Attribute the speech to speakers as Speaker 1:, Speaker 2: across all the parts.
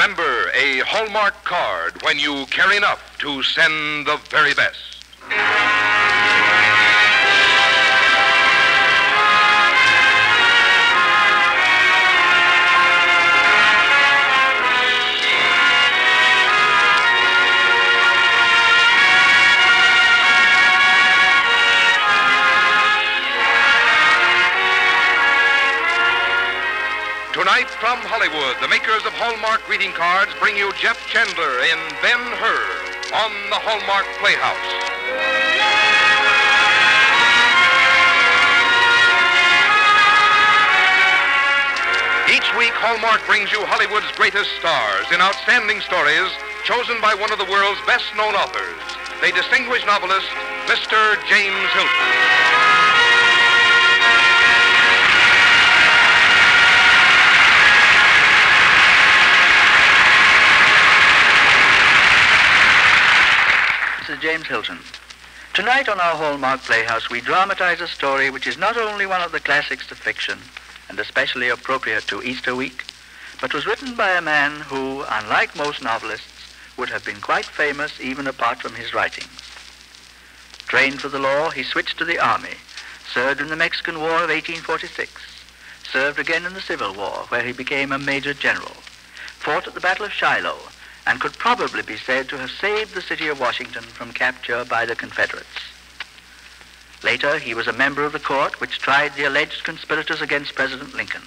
Speaker 1: Remember a Hallmark card when you care enough to send the very best. From Hollywood, the makers of Hallmark greeting cards bring you Jeff Chandler in Ben Hur on the Hallmark Playhouse. Each week, Hallmark brings you Hollywood's greatest stars in outstanding stories chosen by one of the world's best known authors, the distinguished novelist, Mr. James Hilton.
Speaker 2: James Hilton. Tonight on our Hallmark Playhouse, we dramatize a story which is not only one of the classics of fiction, and especially appropriate to Easter week, but was written by a man who, unlike most novelists, would have been quite famous even apart from his writings. Trained for the law, he switched to the army, served in the Mexican War of 1846, served again in the Civil War, where he became a major general, fought at the Battle of Shiloh, and could probably be said to have saved the city of Washington from capture by the Confederates. Later, he was a member of the court which tried the alleged conspirators against President Lincoln.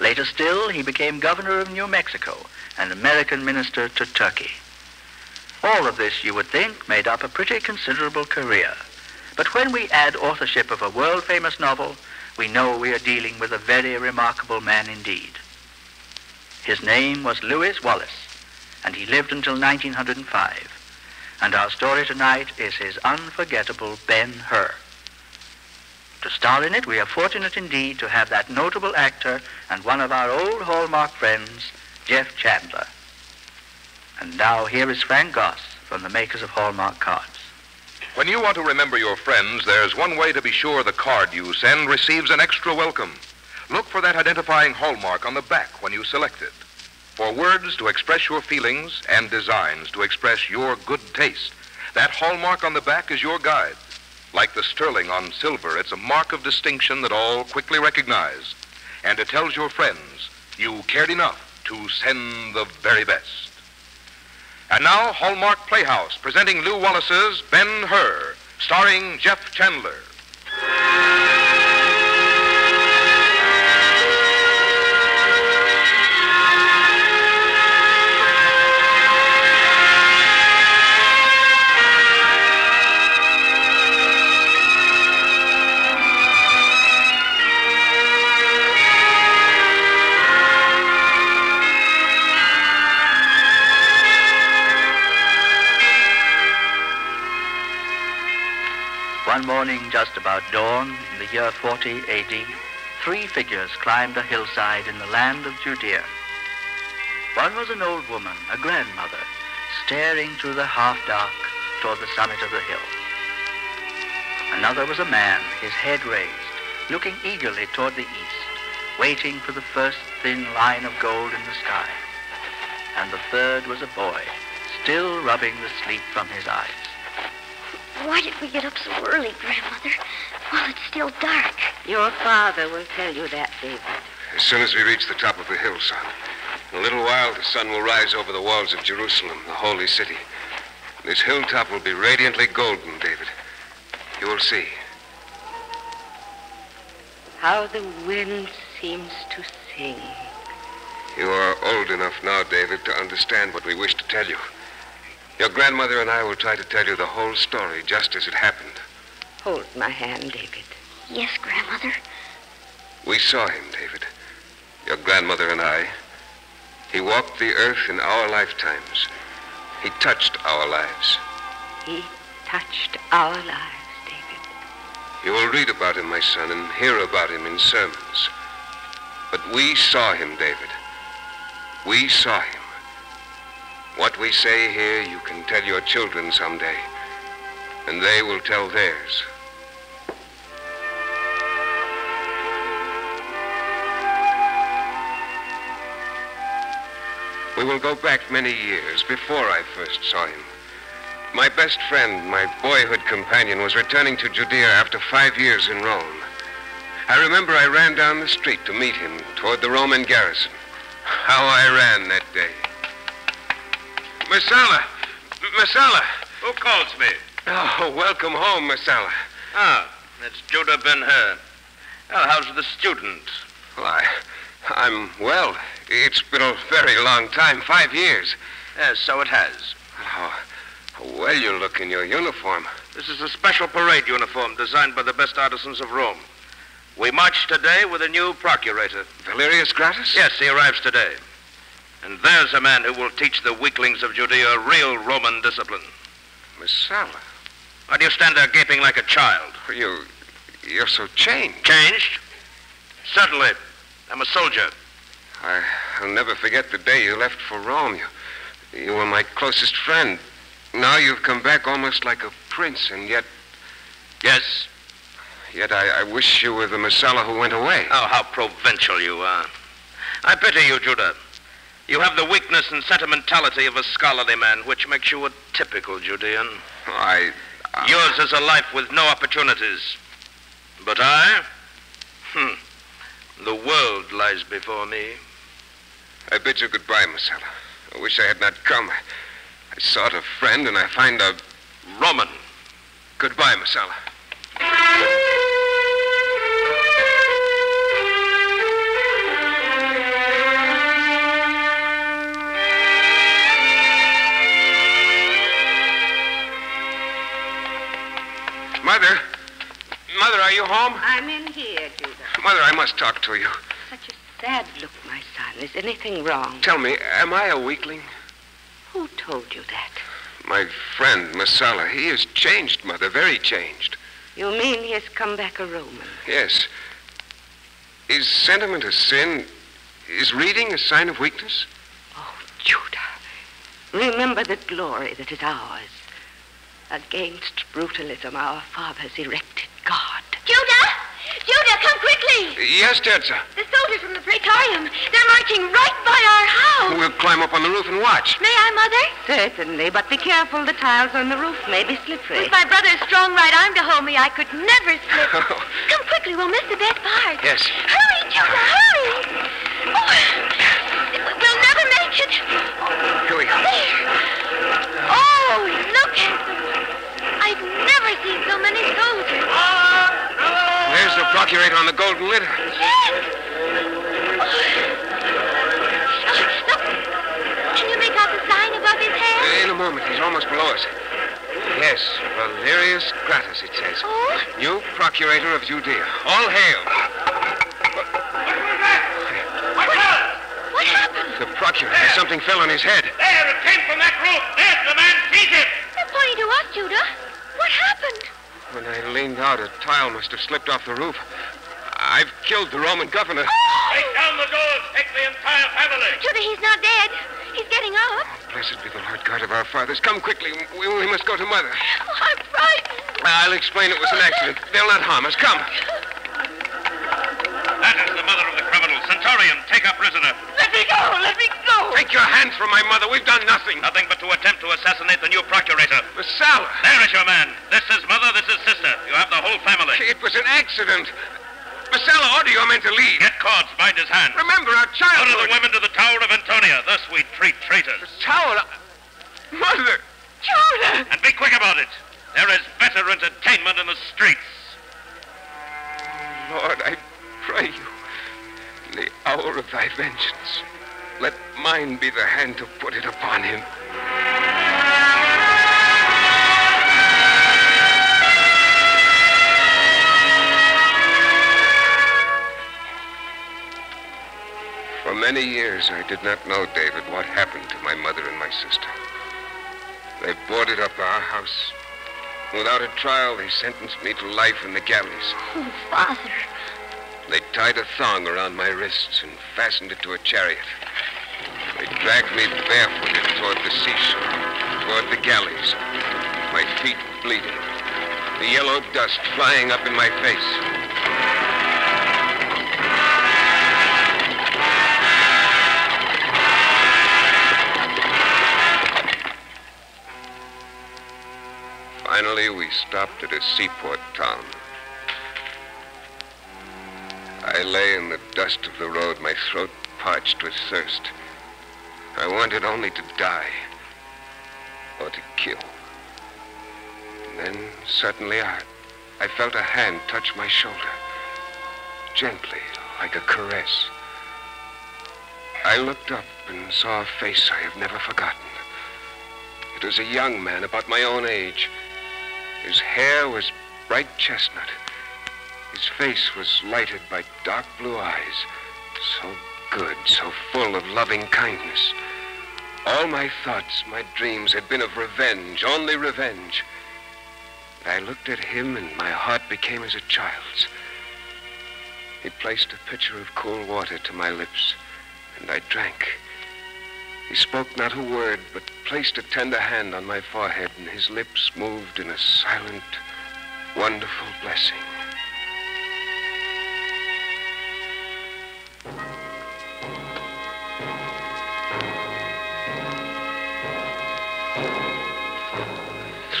Speaker 2: Later still, he became governor of New Mexico and American minister to Turkey. All of this, you would think, made up a pretty considerable career. But when we add authorship of a world-famous novel, we know we are dealing with a very remarkable man indeed. His name was Lewis Wallace, and he lived until 1905. And our story tonight is his unforgettable Ben Hur. To star in it, we are fortunate indeed to have that notable actor and one of our old Hallmark friends, Jeff Chandler. And now here is Frank Goss from the makers of Hallmark cards.
Speaker 1: When you want to remember your friends, there's one way to be sure the card you send receives an extra welcome. Look for that identifying hallmark on the back when you select it. For words to express your feelings and designs to express your good taste, that hallmark on the back is your guide. Like the sterling on silver, it's a mark of distinction that all quickly recognize. And it tells your friends you cared enough to send the very best. And now, Hallmark Playhouse, presenting Lew Wallace's Ben Hur, starring Jeff Chandler.
Speaker 2: One morning, just about dawn, in the year 40 AD, three figures climbed a hillside in the land of Judea. One was an old woman, a grandmother, staring through the half-dark toward the summit of the hill. Another was a man, his head raised, looking eagerly toward the east, waiting for the first thin line of gold in the sky. And the third was a boy, still rubbing the sleep from his eyes.
Speaker 3: Why did we get up so early, Grandmother? Well, it's still dark.
Speaker 4: Your father will tell you that, David.
Speaker 5: As soon as we reach the top of the hill, son. In a little while, the sun will rise over the walls of Jerusalem, the holy city. This hilltop will be radiantly golden, David. You will see.
Speaker 4: How the wind seems to sing.
Speaker 5: You are old enough now, David, to understand what we wish to tell you. Your grandmother and I will try to tell you the whole story just as it happened.
Speaker 4: Hold my hand, David.
Speaker 3: Yes, Grandmother.
Speaker 5: We saw him, David. Your grandmother and I. He walked the earth in our lifetimes. He touched our lives.
Speaker 4: He touched our lives, David.
Speaker 5: You will read about him, my son, and hear about him in sermons. But we saw him, David. We saw him. What we say here, you can tell your children someday, and they will tell theirs. We will go back many years before I first saw him. My best friend, my boyhood companion, was returning to Judea after five years in Rome. I remember I ran down the street to meet him toward the Roman garrison. How I ran that day. Messala! Messala!
Speaker 6: Who calls me?
Speaker 5: Oh, welcome home, Messala.
Speaker 6: Ah, it's Judah Ben Hur. Well, how's the student?
Speaker 5: Well, I, I'm well. It's been a very long time, five years.
Speaker 6: Yes, so it has.
Speaker 5: How, how well you look in your uniform.
Speaker 6: This is a special parade uniform designed by the best artisans of Rome. We march today with a new procurator.
Speaker 5: Valerius Gratus?
Speaker 6: Yes, he arrives today. And there's a man who will teach the weaklings of Judea real Roman discipline.
Speaker 5: Messala.
Speaker 6: Why do you stand there gaping like a child?
Speaker 5: You, you're so changed.
Speaker 6: Changed? Certainly. I'm a soldier.
Speaker 5: I, I'll never forget the day you left for Rome. You, you were my closest friend. Now you've come back almost like a prince, and yet,
Speaker 6: Yes?
Speaker 5: yet I, I wish you were the Messala who went away.
Speaker 6: Oh, how provincial you are. I pity you, Judah. You have the weakness and sentimentality of a scholarly man, which makes you a typical Judean.
Speaker 5: I, I
Speaker 6: Yours is a life with no opportunities. But I? Hmm. The world lies before me.
Speaker 5: I bid you goodbye, Messala. I wish I had not come. I, sought a friend, and I find a
Speaker 6: Roman.
Speaker 5: goodbye, Messala. Are you home?
Speaker 4: I'm in here, Judah.
Speaker 5: Mother, I must talk to you.
Speaker 4: Such a sad look, my son. Is anything wrong?
Speaker 5: Tell me, am I a weakling?
Speaker 4: Who told you that?
Speaker 5: My friend, Messala, he has changed, Mother, very changed.
Speaker 4: You mean he has come back a Roman?
Speaker 5: Yes. Is sentiment a sin? Is reading a sign of weakness?
Speaker 4: Oh, Judah. Remember the glory that is ours. Against brutalism, our fathers erected God.
Speaker 3: Judah! Judah, come quickly!
Speaker 5: Yes, Tirza.
Speaker 3: The soldiers from the Praetorium. They're marching right by our house.
Speaker 5: We'll climb up on the roof and watch.
Speaker 3: May I, Mother?
Speaker 4: Certainly, but be careful. The tiles on the roof may be slippery.
Speaker 3: With my brother's strong right arm to hold me, I could never slip. Come quickly, we'll miss the best part.
Speaker 5: Yes.
Speaker 3: Hurry, Judah, hurry! Oh, we'll never make it.
Speaker 5: Here we go.
Speaker 3: There. Oh, look at them. I've never seen so many soldiers. Ah!
Speaker 5: There's the procurator on the golden litter.
Speaker 3: Yes. Can you make out the sign above his head?
Speaker 5: In a moment, he's almost below us. Yes, Valerius Gratus, it says.
Speaker 3: Oh,
Speaker 5: New procurator of Judea. All hail.
Speaker 3: what what happened?
Speaker 5: The procurator. Something fell on his head.
Speaker 6: There, it came from that roof. There's the man. Seize him.
Speaker 3: They're pointing to us, Judah. What happened?
Speaker 5: When I leaned out, a tile must have slipped off the roof. I've killed the Roman governor. Oh!
Speaker 6: Take down the doors. Take the entire family.
Speaker 3: Judah, he's not dead. He's getting up.
Speaker 5: Blessed be the Lord God of our fathers. Come quickly. We, we must go to Mother.
Speaker 3: Oh, I'm frightened.
Speaker 5: I'll explain it was an accident. They'll not harm us. Come.
Speaker 6: Take a prisoner.
Speaker 3: Let me go. Let me go.
Speaker 5: Take your hands from my mother. We've done nothing.
Speaker 6: Nothing but to attempt to assassinate the new procurator.
Speaker 5: Messala.
Speaker 6: There is your man. This is mother, this is sister. You have the whole family.
Speaker 5: It was an accident. Messala, order your men to leave.
Speaker 6: Get cords, bind his hands.
Speaker 5: Remember our
Speaker 6: Order
Speaker 5: childhood.
Speaker 6: the women to the Tower of Antonia. Thus we treat traitors.
Speaker 5: The Tower. Mother.
Speaker 3: Judah.
Speaker 6: And be quick about it. There is better entertainment in the streets.
Speaker 5: Lord, I pray you, in the hour of thy vengeance, let mine be the hand to put it upon him. For many years, I did not know, David, what happened to my mother and my sister. They boarded up our house. Without a trial, they sentenced me to life in the galleys.
Speaker 3: Oh, Father.
Speaker 5: They tied a thong around my wrists and fastened it to a chariot. They dragged me barefooted toward the seashore, toward the galleys. My feet bleeding, the yellow dust flying up in my face. Finally, we stopped at a seaport town. I lay in the dust of the road, my throat parched with thirst. I wanted only to die or to kill. And then suddenly I, I felt a hand touch my shoulder, gently, like a caress. I looked up and saw a face I have never forgotten. It was a young man about my own age. His hair was bright chestnut. His face was lighted by dark blue eyes, so good, so full of loving kindness. All my thoughts, my dreams had been of revenge, only revenge. I looked at him and my heart became as a child's. He placed a pitcher of cool water to my lips, and I drank. He spoke not a word, but placed a tender hand on my forehead, and his lips moved in a silent, wonderful blessing.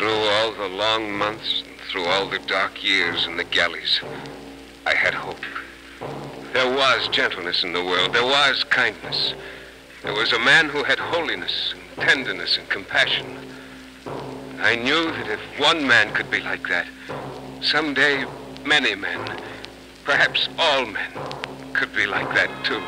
Speaker 5: Through all the long months and through all the dark years in the galleys, I had hope. There was gentleness in the world. There was kindness. There was a man who had holiness and tenderness and compassion. I knew that if one man could be like that, someday many men, perhaps all men, could be like that too.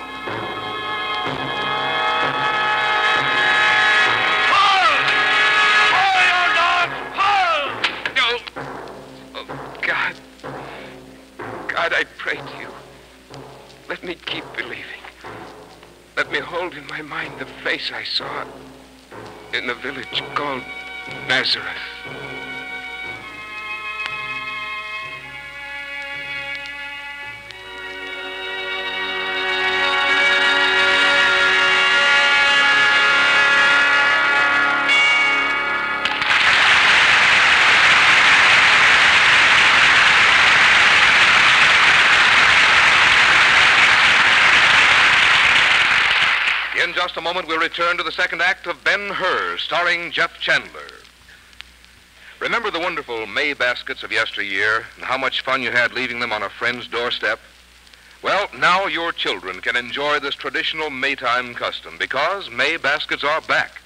Speaker 5: God, I pray to you. Let me keep believing. Let me hold in my mind the face I saw in the village called Nazareth.
Speaker 1: Moment, we'll return to the second act of Ben Hur, starring Jeff Chandler. Remember the wonderful May baskets of yesteryear and how much fun you had leaving them on a friend's doorstep? Well, now your children can enjoy this traditional Maytime custom because May baskets are back.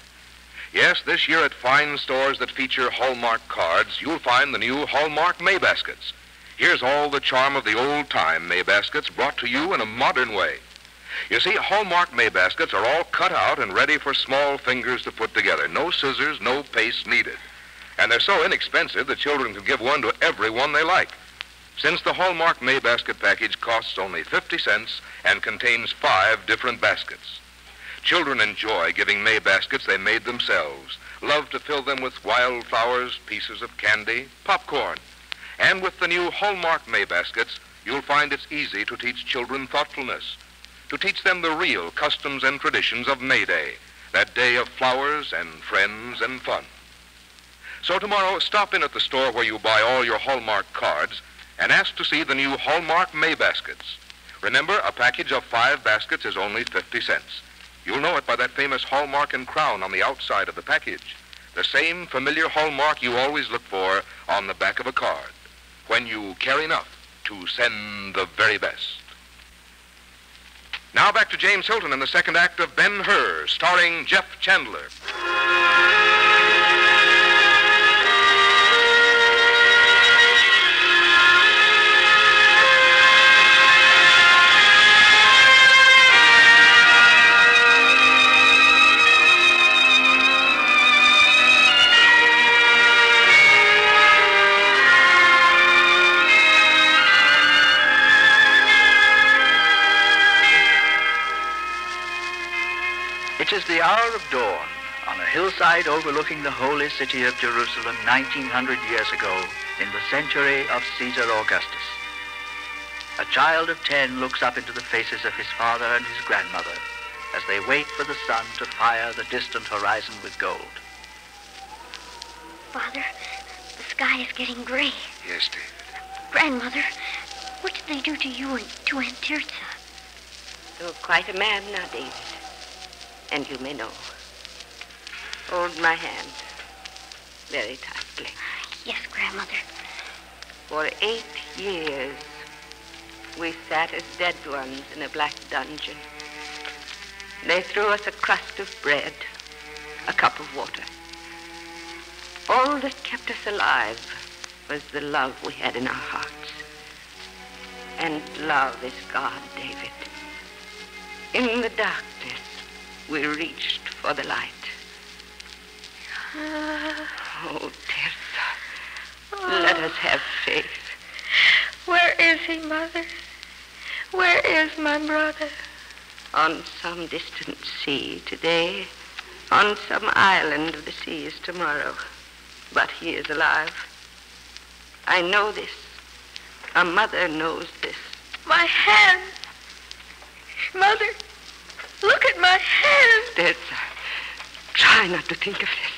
Speaker 1: Yes, this year at fine stores that feature Hallmark cards, you'll find the new Hallmark May baskets. Here's all the charm of the old time May baskets brought to you in a modern way. You see, Hallmark May baskets are all cut out and ready for small fingers to put together. No scissors, no paste needed. And they're so inexpensive that children can give one to everyone they like. Since the Hallmark May basket package costs only 50 cents and contains five different baskets. Children enjoy giving May baskets they made themselves, love to fill them with wildflowers, pieces of candy, popcorn. And with the new Hallmark May baskets, you'll find it's easy to teach children thoughtfulness, to teach them the real customs and traditions of May Day, that day of flowers and friends and fun. So tomorrow, stop in at the store where you buy all your Hallmark cards and ask to see the new Hallmark May baskets. Remember, a package of five baskets is only 50 cents. You'll know it by that famous Hallmark and crown on the outside of the package. The same familiar hallmark you always look for on the back of a card when you care enough to send the very best. Now back to James Hilton in the second act of Ben Hur, starring Jeff Chandler.
Speaker 2: It is the hour of dawn on a hillside overlooking the holy city of Jerusalem 1900 years ago in the century of Caesar Augustus. A child of ten looks up into the faces of his father and his grandmother as they wait for the sun to fire the distant horizon with gold.
Speaker 3: Father, the sky is getting gray.
Speaker 5: Yes, David.
Speaker 3: Grandmother, what did they do to you and to Aunt Tirza?
Speaker 4: You're oh, quite a man now, David. And you may know. Hold my hand very tightly.
Speaker 3: Yes, Grandmother.
Speaker 4: For eight years, we sat as dead ones in a black dungeon. They threw us a crust of bread, a cup of water. All that kept us alive was the love we had in our hearts. And love is God, David. In the darkness, we reached for the light. Ah, oh, Tirza, let us have faith.
Speaker 3: Where is he, Mother? Where is my brother?
Speaker 4: On some distant sea today, on some island of the seas tomorrow. But he is alive. I know this. A mother knows this.
Speaker 3: My hand. Mother, look at my hand.
Speaker 4: Tirza, try not to think of this.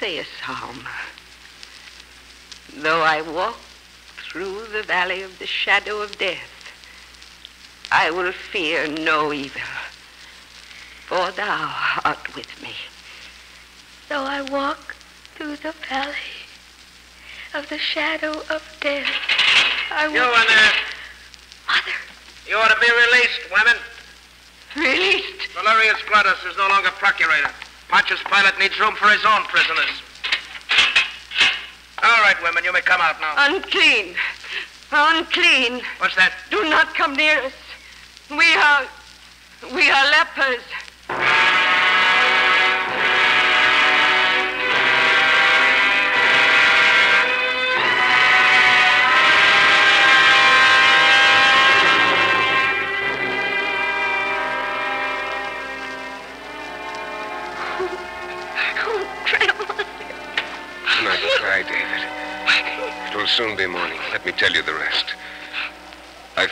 Speaker 4: Say a psalm. Though I walk through the valley of the shadow of death, I will fear no evil, for thou art with me.
Speaker 3: Though I walk through the valley of the shadow of death, I
Speaker 6: You
Speaker 3: will...
Speaker 6: in there.
Speaker 3: Mother,
Speaker 6: You ought to be released, women.
Speaker 4: Released.
Speaker 6: Valerius Gratus is no longer procurator. Pontius Pilate needs room for his own prisoners. All right, women, you may come out now.
Speaker 4: Unclean. Unclean.
Speaker 6: What's that?
Speaker 4: Do not come near us. We are. We are lepers.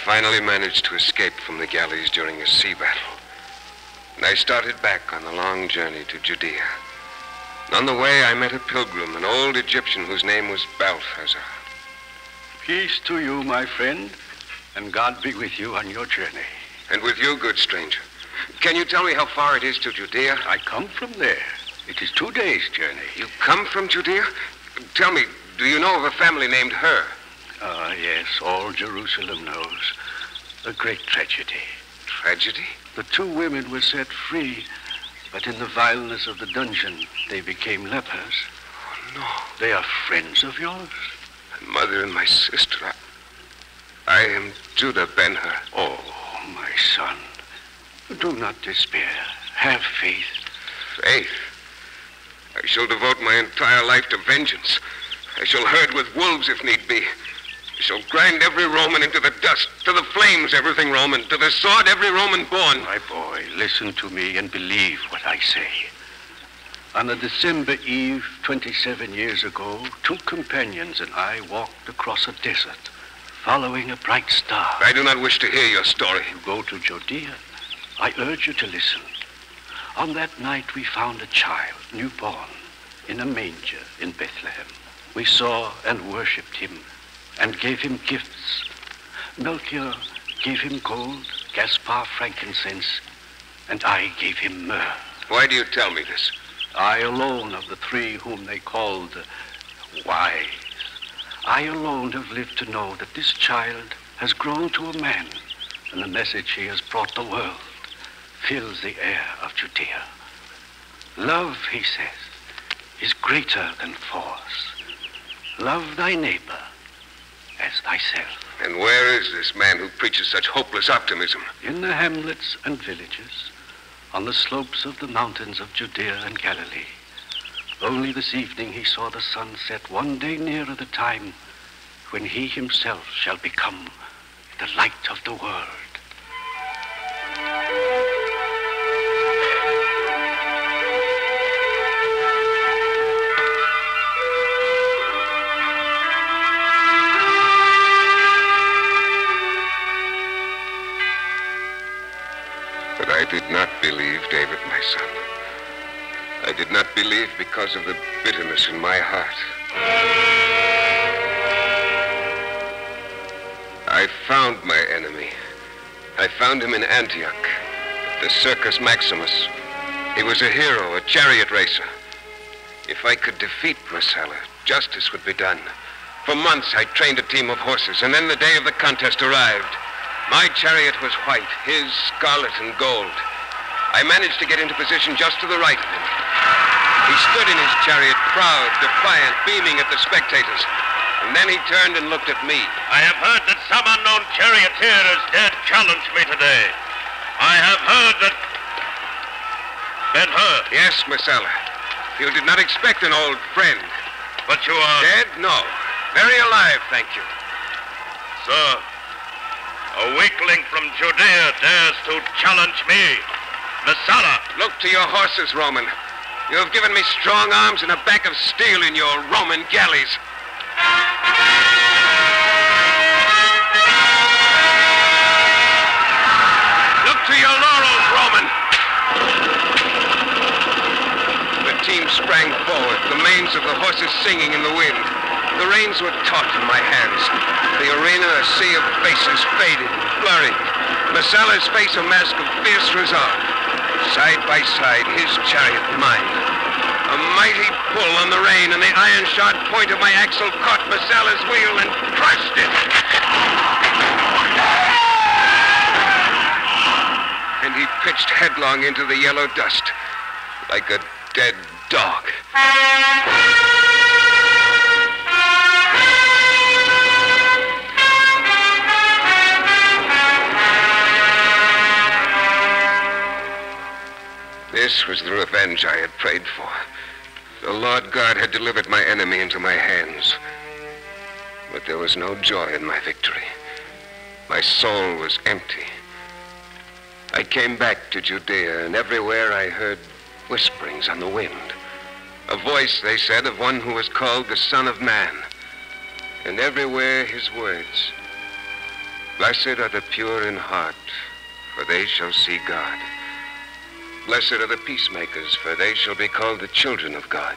Speaker 5: Finally managed to escape from the galleys during a sea battle. And I started back on the long journey to Judea. On the way, I met a pilgrim, an old Egyptian whose name was Balthazar.
Speaker 7: Peace to you, my friend, and God be with you on your journey.
Speaker 5: And with you, good stranger. Can you tell me how far it is to Judea?
Speaker 7: I come from there. It is two days' journey.
Speaker 5: You come from Judea? Tell me, do you know of a family named Hur?
Speaker 7: Ah, yes, all Jerusalem knows. A great tragedy.
Speaker 5: Tragedy?
Speaker 7: The two women were set free, but in the vileness of the dungeon, they became lepers.
Speaker 5: Oh, no.
Speaker 7: They are friends of yours?
Speaker 5: My mother and my sister. I, I am Judah Ben Hur.
Speaker 7: Oh, my son. Do not despair. Have faith.
Speaker 5: Faith. I shall devote my entire life to vengeance. I shall herd with wolves if need be. I shall grind every Roman into the dust, to the flames everything Roman, to the sword every Roman born.
Speaker 7: My boy, listen to me and believe what I say. On a December eve 27 years ago, two companions and I walked across a desert, following a bright star.
Speaker 5: I do not wish to hear your story.
Speaker 7: You go to Judea. I urge you to listen. On that night, we found a child, newborn, in a manger in Bethlehem. We saw and worshipped him and gave him gifts. Melchior gave him gold, Gaspar frankincense, and I gave him myrrh.
Speaker 5: Why do you tell me this?
Speaker 7: I alone of the three whom they called wise. I alone have lived to know that this child has grown to a man, and the message he has brought the world fills the air of Judea. Love, he says, is greater than force. Love thy neighbor as thyself.
Speaker 5: And where is this man who preaches such hopeless optimism?
Speaker 7: In the hamlets and villages, on the slopes of the mountains of Judea and Galilee. Only this evening he saw the sun set one day nearer the time when he himself shall become the light of the world.
Speaker 5: Son. I did not believe because of the bitterness in my heart. I found my enemy. I found him in Antioch, at the Circus Maximus. He was a hero, a chariot racer. If I could defeat Messala, justice would be done. For months I trained a team of horses, and then the day of the contest arrived. My chariot was white, his scarlet and gold. I managed to get into position just to the right of him. He stood in his chariot, proud, defiant, beaming at the spectators. And then he turned and looked at me.
Speaker 6: I have heard that some unknown charioteer has dared challenge me today. I have heard that. Ben Hur.
Speaker 5: Yes, Messala. You did not expect an old friend.
Speaker 6: But you are.
Speaker 5: Dead? No. Very alive, thank you.
Speaker 6: Sir, a weakling from Judea dares to challenge me. Messala.
Speaker 5: Look to your horses, Roman. You have given me strong arms and a back of steel in your Roman galleys. Look to your laurels, Roman. The team sprang forward, the manes of the horses singing in the wind. The reins were taut in my hands. The arena a sea of faces faded, blurring. Messala's face a mask of fierce resolve. Side by side, his chariot mine. A mighty pull on the rein, and the iron-shod point of my axle caught Messala's wheel and crushed it. And he pitched headlong into the yellow dust, like a dead dog. This was the revenge I had prayed for. The Lord God had delivered my enemy into my hands. But there was no joy in my victory. My soul was empty. I came back to Judea, and everywhere I heard whisperings on the wind. A voice, they said, of one who was called the Son of Man. And everywhere his words Blessed are the pure in heart, for they shall see God. Blessed are the peacemakers, for they shall be called the children of God.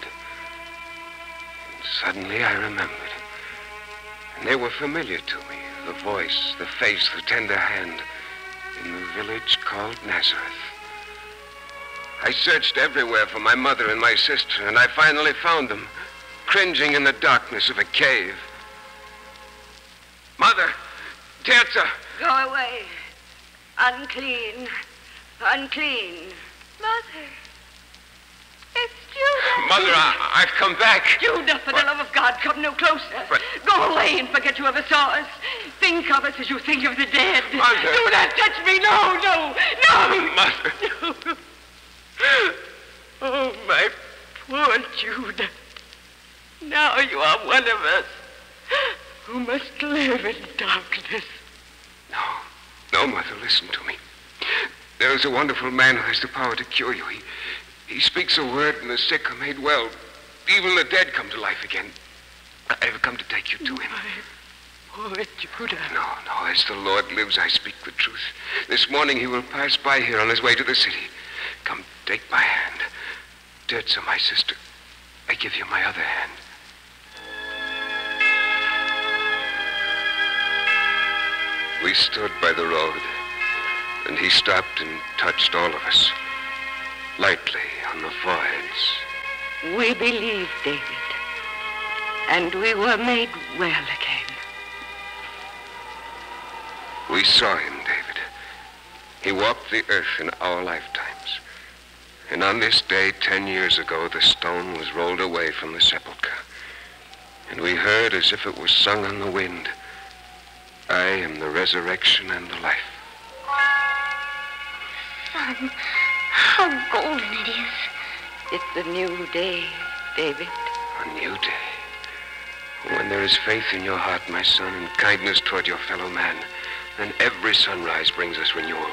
Speaker 5: And suddenly I remembered. And they were familiar to me the voice, the face, the tender hand in the village called Nazareth. I searched everywhere for my mother and my sister, and I finally found them, cringing in the darkness of a cave. Mother, Tirza,
Speaker 4: Go away. Unclean. Unclean.
Speaker 3: Mother. It's Judah.
Speaker 5: Mother, I, I've come back.
Speaker 4: Judah, for the love of God, come no closer.
Speaker 5: But-
Speaker 4: Go away and forget you ever saw us. Think of us as you think of the dead.
Speaker 5: Mother.
Speaker 4: Do not touch me. No, no, no.
Speaker 5: Mother. No.
Speaker 4: Oh, my poor Judah. Now you are one of us who must live in darkness.
Speaker 5: No, no, Mother, listen to me. There is a wonderful man who has the power to cure you. He, he speaks a word and the sick are made well. Even the dead come to life again. I have come to take you to him.
Speaker 4: Poor Judah.
Speaker 5: No, no, as the Lord lives, I speak the truth. This morning he will pass by here on his way to the city. Come, take my hand. Tirza, my sister, I give you my other hand. We stood by the road, and he stopped and touched all of us, lightly on the foreheads.
Speaker 4: We believed, David, and we were made well again.
Speaker 5: We saw him, David. He walked the earth in our lifetimes. And on this day, ten years ago, the stone was rolled away from the sepulchre. And we heard as if it was sung on the wind, I am the resurrection and the life.
Speaker 3: Sun, how golden it is.
Speaker 4: It's a new day, David.
Speaker 5: A new day. When there is faith in your heart, my son, and kindness toward your fellow man, then every sunrise brings us renewal,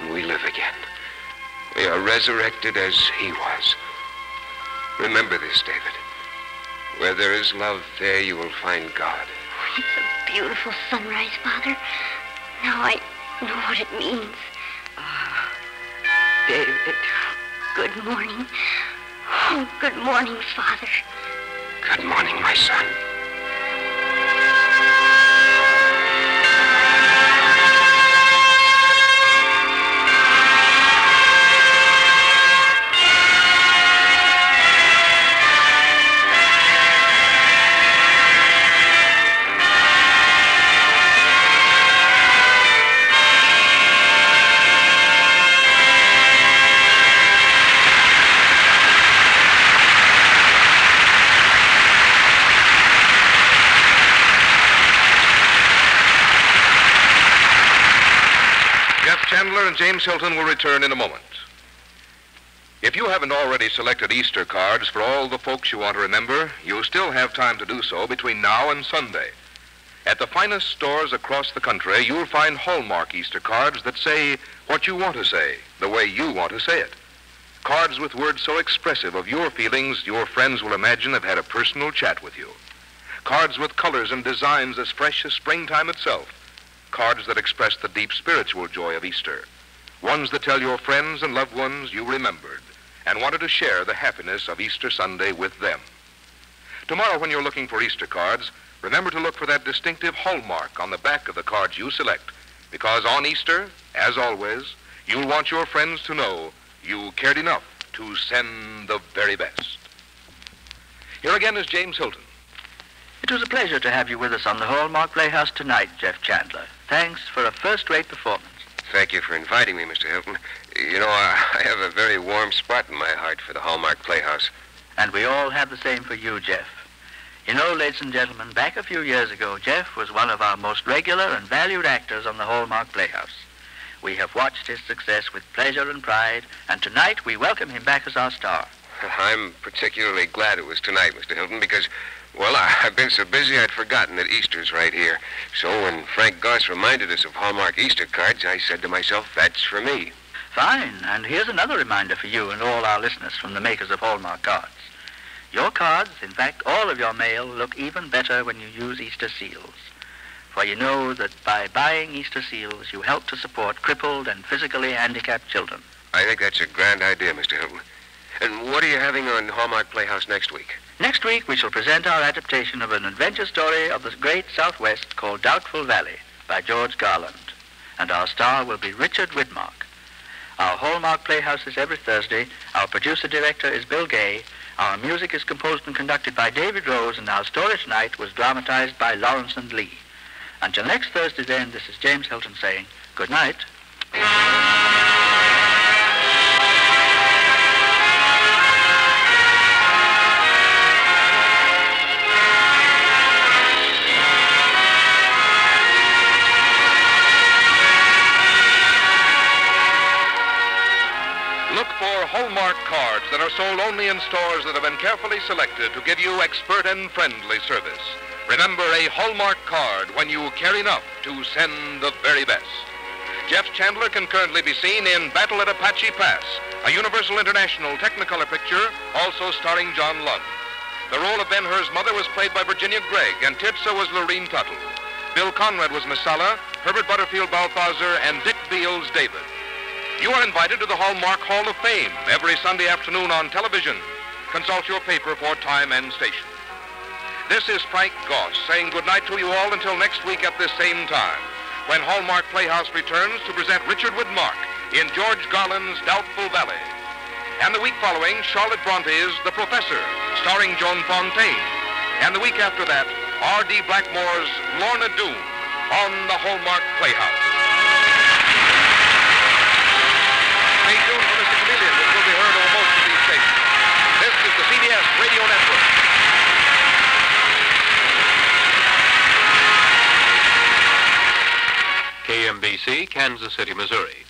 Speaker 5: and we live again. We are resurrected as he was. Remember this, David. Where there is love, there you will find God.
Speaker 3: Oh, it's a beautiful sunrise, Father. Now I know what it means.
Speaker 4: David.
Speaker 3: Good morning. Oh, good morning, Father.
Speaker 5: Good morning, my son.
Speaker 1: James Hilton will return in a moment. If you haven't already selected Easter cards for all the folks you want to remember, you still have time to do so between now and Sunday. At the finest stores across the country, you'll find Hallmark Easter cards that say what you want to say, the way you want to say it. Cards with words so expressive of your feelings, your friends will imagine have had a personal chat with you. Cards with colors and designs as fresh as springtime itself. Cards that express the deep spiritual joy of Easter. Ones that tell your friends and loved ones you remembered and wanted to share the happiness of Easter Sunday with them. Tomorrow, when you're looking for Easter cards, remember to look for that distinctive hallmark on the back of the cards you select, because on Easter, as always, you'll want your friends to know you cared enough to send the very best. Here again is James Hilton.
Speaker 2: It was a pleasure to have you with us on the Hallmark Playhouse tonight, Jeff Chandler. Thanks for a first-rate performance.
Speaker 5: Thank you for inviting me, Mr. Hilton. You know, I, I have a very warm spot in my heart for the Hallmark Playhouse.
Speaker 2: And we all have the same for you, Jeff. You know, ladies and gentlemen, back a few years ago, Jeff was one of our most regular and valued actors on the Hallmark Playhouse. We have watched his success with pleasure and pride, and tonight we welcome him back as our star.
Speaker 5: I'm particularly glad it was tonight, Mr. Hilton, because, well, I, I've been so busy I'd forgotten that Easter's right here. So when Frank Goss reminded us of Hallmark Easter cards, I said to myself, that's for me.
Speaker 2: Fine, and here's another reminder for you and all our listeners from the makers of Hallmark cards. Your cards, in fact, all of your mail, look even better when you use Easter seals. For you know that by buying Easter seals, you help to support crippled and physically handicapped children.
Speaker 5: I think that's a grand idea, Mr. Hilton. And what are you having on Hallmark Playhouse next week?
Speaker 2: Next week, we shall present our adaptation of an adventure story of the great Southwest called Doubtful Valley by George Garland. And our star will be Richard Widmark. Our Hallmark Playhouse is every Thursday. Our producer-director is Bill Gay. Our music is composed and conducted by David Rose, and our story tonight was dramatized by Lawrence and Lee. Until next Thursday, then, this is James Hilton saying good night.
Speaker 1: That are sold only in stores that have been carefully selected to give you expert and friendly service. Remember a Hallmark card when you care enough to send the very best. Jeff Chandler can currently be seen in Battle at Apache Pass, a Universal International Technicolor picture, also starring John Lund. The role of Ben Hur's mother was played by Virginia Gregg, and Tirza was Lorene Tuttle. Bill Conrad was Messala, Herbert Butterfield Balthazar, and Dick Beals David. You are invited to the Hallmark Hall of Fame every Sunday afternoon on television. Consult your paper for time and station. This is Frank Goss saying goodnight to you all until next week at this same time, when Hallmark Playhouse returns to present Richard Widmark in George Garland's Doubtful Valley. And the week following, Charlotte Bronte's The Professor, starring Joan Fontaine. And the week after that, R.D. Blackmore's Lorna Doone on the Hallmark Playhouse.
Speaker 8: KMBC, Kansas City, Missouri.